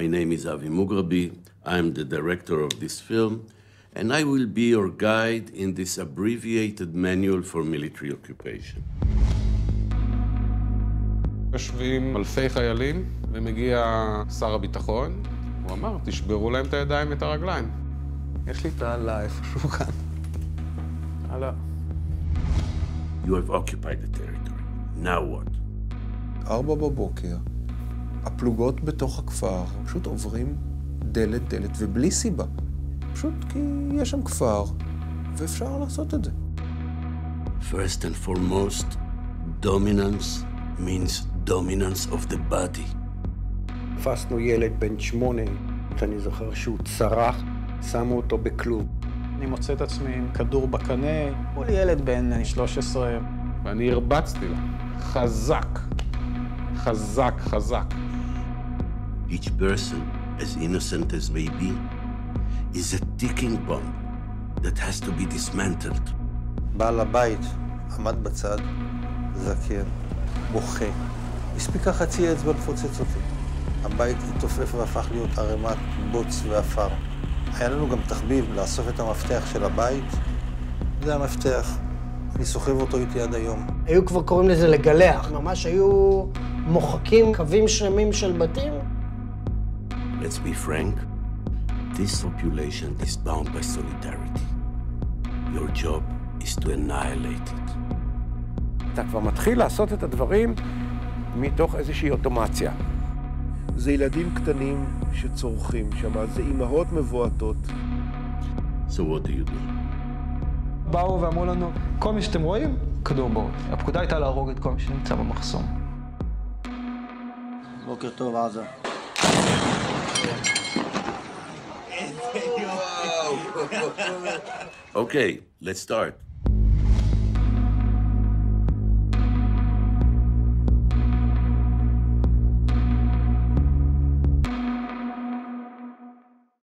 My name is Avi Mugrabi. I'm the director of this film, and I will be your guide in this abbreviated manual for military occupation. יושבים אלפי חיילים, ומגיע שר הביטחון, הוא אמר, תשברו להם את הידיים ואת הרגליים. יש לי את האלה איפשהו כאן. הלאה. You have occupied the territory. Now what? ארבע בבוקר, הפלוגות בתוך הכפר פשוט עוברים דלת-דלת ובלי סיבה. פשוט כי יש שם כפר, ואפשר לעשות את זה. First and foremost, dominance means dominance of the body. תפסנו ילד בן שמונה, אני זוכר שהוא צרח, שמו אותו בכלוב. אני מוצא את עצמי עם כדור בקנה, מול ילד בן 13. ואני הרבצתי לה. חזק. חזק, חזק. Each person, as innocent as may be, is a ticking bomb that has to be dismantled. בעל הבית עמד בצד, זקן, בוכה. הספיקה חצי אצבע לפוצץ אותי. הבית התעופף והפך להיות ערימת בוץ ועפר. היה לנו גם תחביב לאסוף את המפתח של הבית. זה המפתח. אני סוחב אותו איתי עד היום. היו כבר קוראים לזה לגלח. ממש היו מוחקים קווים שלמים של בתים. Let's be frank, this population is bound by solidarity. Your job is to annihilate it. אתה כבר מתחיל לעשות את הדברים מתוך איזושהי אוטומציה. זה ילדים קטנים שצורכים שם, זה אימהות מבועתות. So what do you do? באו ואמרו לנו, כל מי שאתם רואים, כדור בראש. הפקודה הייתה להרוג את כל מי שנמצא במחסום. בוקר טוב, עזה. Okay, let's start.